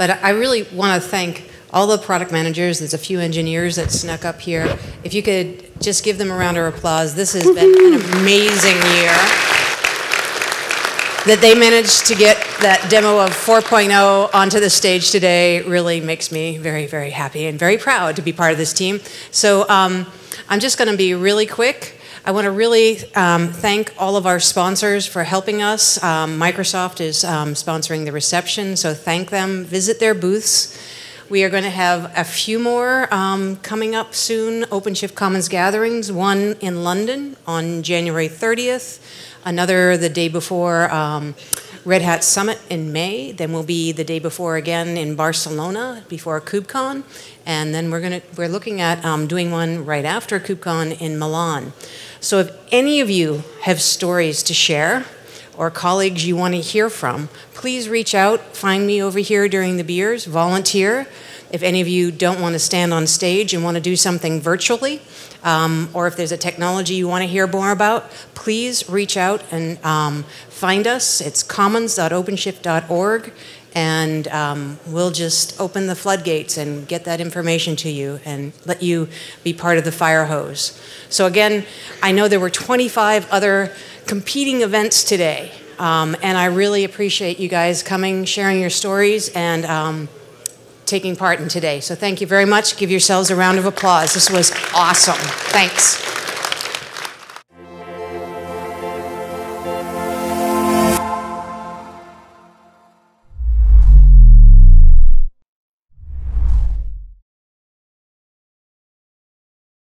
But I really want to thank all the product managers. There's a few engineers that snuck up here. If you could just give them a round of applause. This has been an amazing year. That they managed to get that demo of 4.0 onto the stage today really makes me very, very happy and very proud to be part of this team. So um, I'm just going to be really quick. I want to really um, thank all of our sponsors for helping us. Um, Microsoft is um, sponsoring the reception, so thank them. Visit their booths. We are going to have a few more um, coming up soon OpenShift Commons gatherings, one in London on January 30th, another the day before um, Red Hat Summit in May. Then we'll be the day before again in Barcelona before KubeCon. And then we're, gonna, we're looking at um, doing one right after KubeCon in Milan. So if any of you have stories to share or colleagues you want to hear from, please reach out. Find me over here during the beers, volunteer. If any of you don't want to stand on stage and want to do something virtually, um, or if there's a technology you want to hear more about, please reach out and um, find us. It's commons.openshift.org, and um, we'll just open the floodgates and get that information to you and let you be part of the fire hose. So again, I know there were 25 other competing events today, um, and I really appreciate you guys coming, sharing your stories, and um, taking part in today. So thank you very much. Give yourselves a round of applause. This was awesome. Thanks.